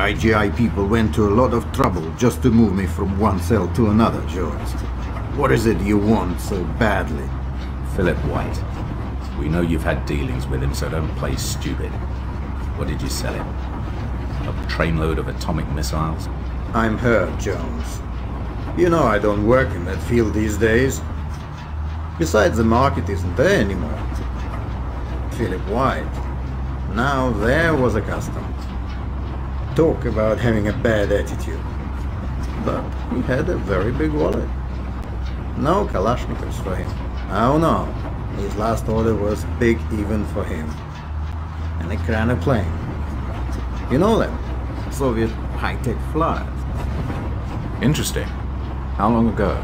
IGI people went to a lot of trouble just to move me from one cell to another, Jones. What is it you want so badly? Philip White. We know you've had dealings with him, so don't play stupid. What did you sell him? A trainload of atomic missiles? I'm hurt, Jones. You know I don't work in that field these days. Besides, the market isn't there anymore. Philip White. Now there was a customer. Talk about having a bad attitude. But he had a very big wallet. No Kalashnikovs for him. Oh no, his last order was big even for him. And Ekranoplan. You know them? Soviet high-tech flyers. Interesting. How long ago?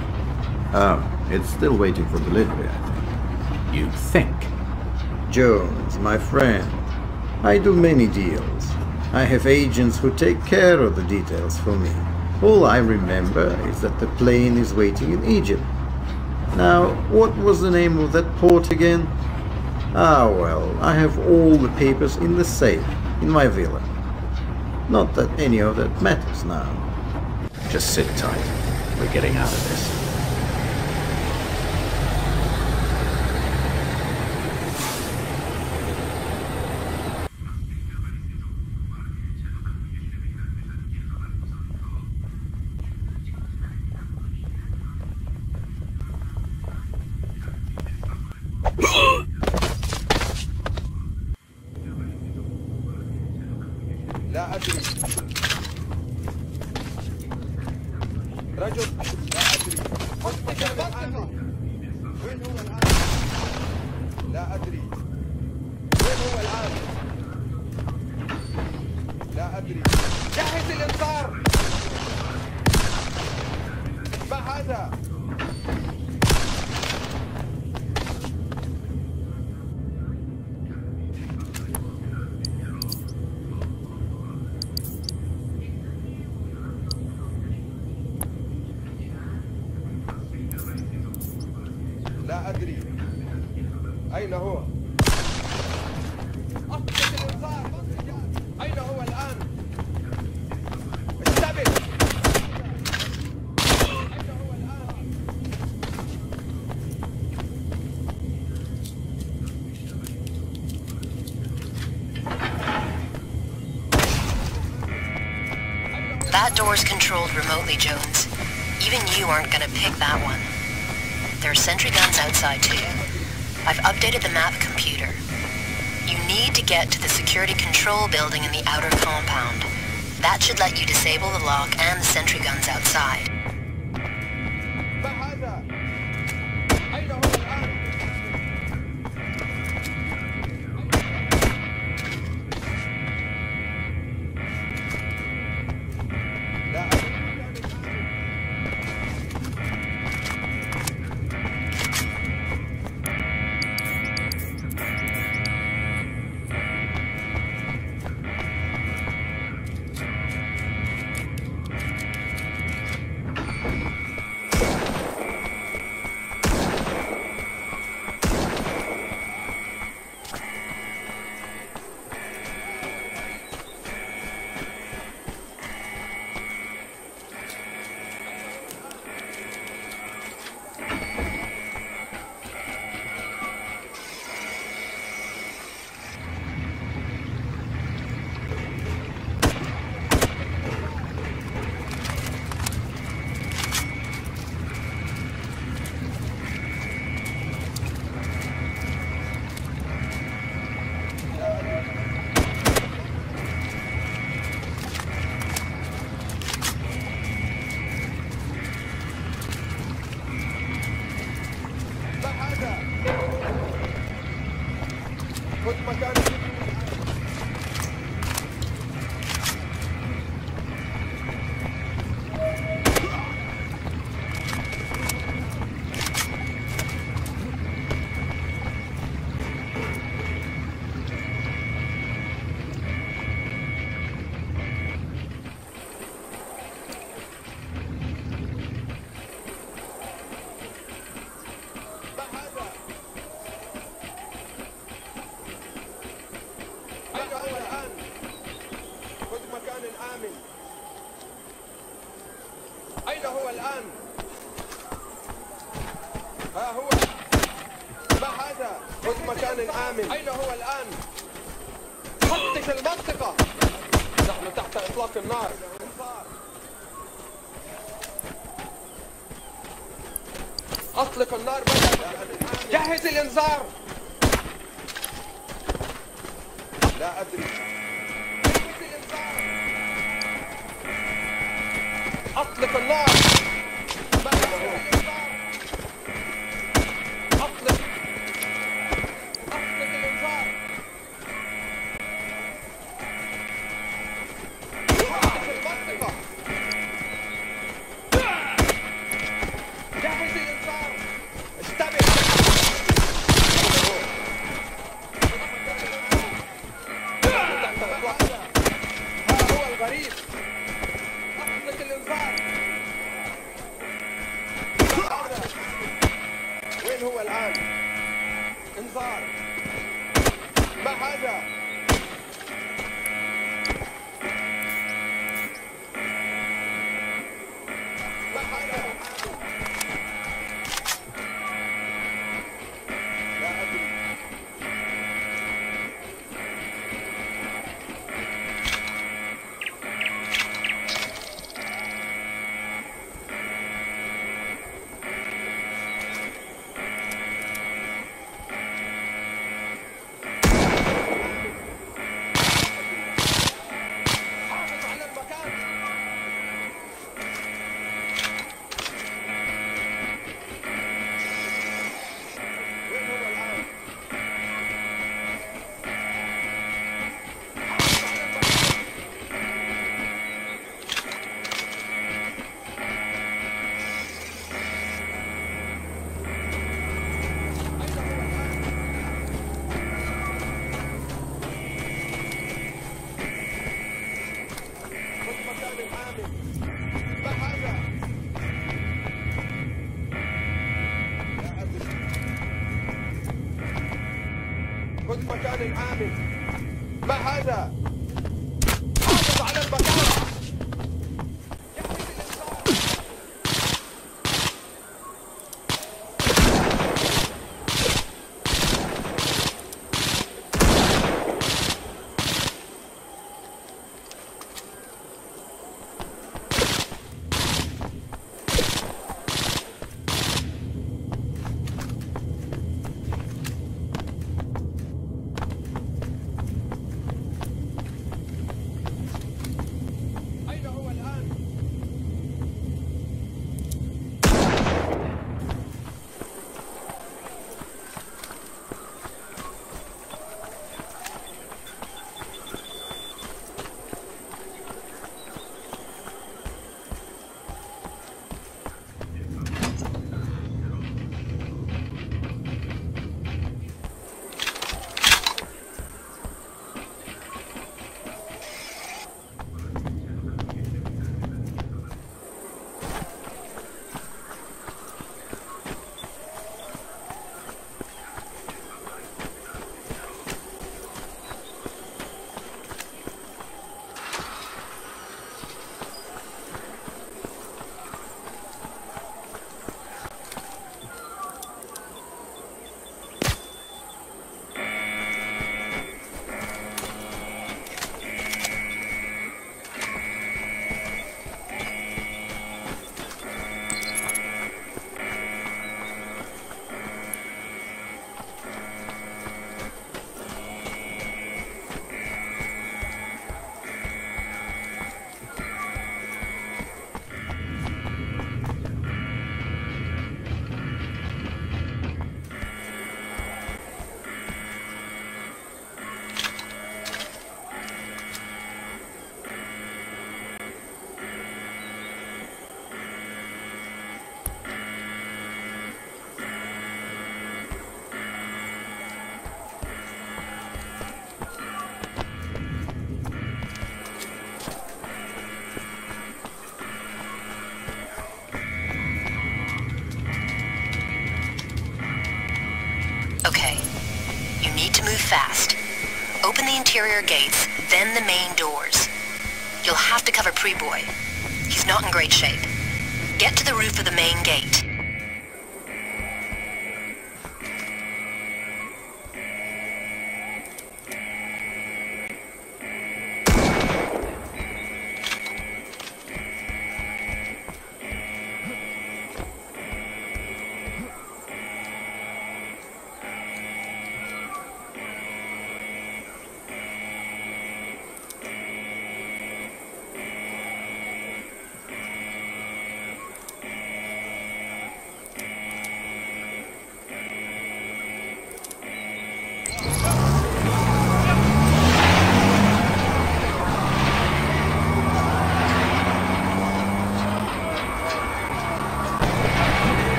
Oh, it's still waiting for delivery, I think. You think? Jones, my friend, I do many deals. I have agents who take care of the details for me. All I remember is that the plane is waiting in Egypt. Now, what was the name of that port again? Ah, well, I have all the papers in the safe, in my villa. Not that any of that matters now. Just sit tight. We're getting out of this. لا أدري جهز الإنذار ما هذا؟ لا أدري أين هو؟ That door's controlled remotely, Jones. Even you aren't gonna pick that one. There are sentry guns outside too. I've updated the map computer. You need to get to the security control building in the outer compound. That should let you disable the lock and the sentry guns outside. Behind us! الآن؟ ها هو. ما هذا؟ خذ مكان آمن. أين هو الآن؟ فتش المنطقة. نحن تحت إطلاق النار. أطلق النار بدأ جهز الإنذار. لا أدري. جهز الإنذار. أطلق النار. قريب الإنذار. وين هو الآن؟ إنذار. ما هذا؟ آمن ما هذا؟ حافظ على المكان Open the interior gates, then the main doors. You'll have to cover Priboi. He's not in great shape. Get to the roof of the main gate.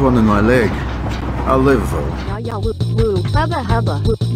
One in my leg. I'll live though. Hubba, hubba.